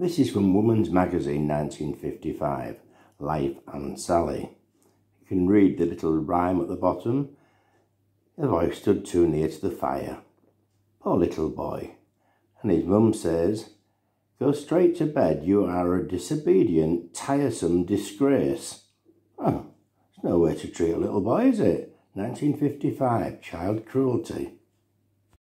This is from Woman's Magazine 1955, Life and Sally. You can read the little rhyme at the bottom. The boy stood too near to the fire. Poor little boy. And his mum says, Go straight to bed, you are a disobedient, tiresome disgrace. Oh, it's no way to treat a little boy, is it? 1955, child cruelty.